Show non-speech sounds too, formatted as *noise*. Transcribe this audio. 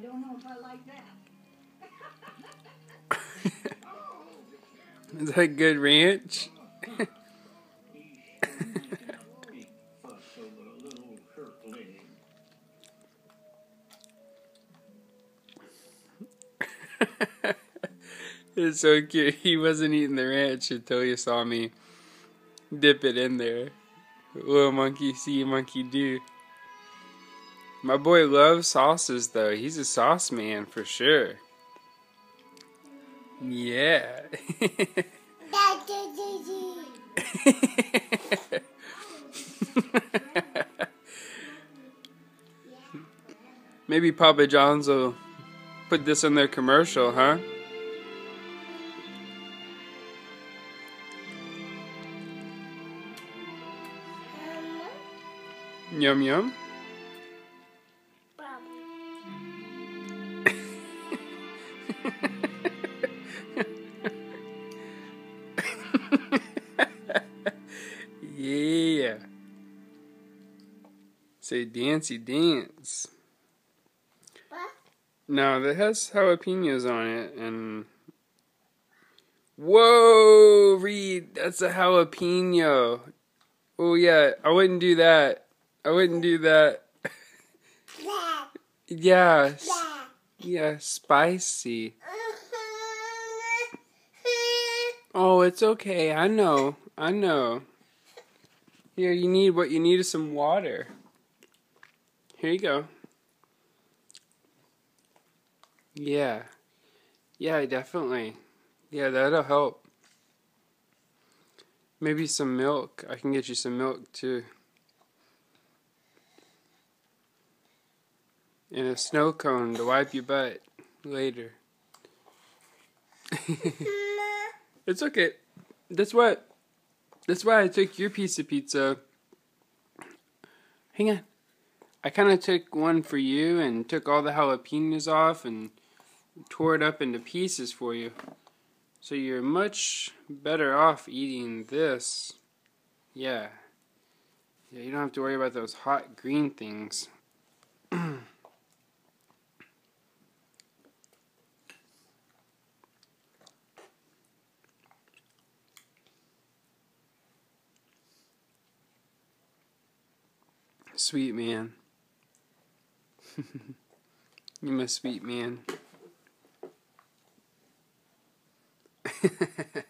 I don't know if I like that. *laughs* Is that good ranch? *laughs* it's so cute. He wasn't eating the ranch until he saw me dip it in there. Little monkey see, monkey do. My boy loves sauces though. He's a sauce man for sure. Yeah. *laughs* Maybe Papa John's will put this in their commercial, huh? Yum yum. Say dancey dance. What? No, that has jalapenos on it and Whoa, Reed, that's a jalapeno. Oh yeah, I wouldn't do that. I wouldn't do that. yeah. *laughs* Yeah, spicy. Uh-huh. Oh, it's okay. I know. I know. Here, you need what you need is some water. Here you go. Yeah. Yeah, definitely. Yeah, that'll help. Maybe some milk. I can get you some milk too. And a snow cone to wipe your butt later. *laughs* it's okay. That's what. That's why I took your piece of pizza. Hang on. I kind of took one for you and took all the jalapenos off and tore it up into pieces for you. So you're much better off eating this. Yeah. Yeah, you don't have to worry about those hot green things. *clears throat* Sweet man. *laughs* you my sweet man. *laughs*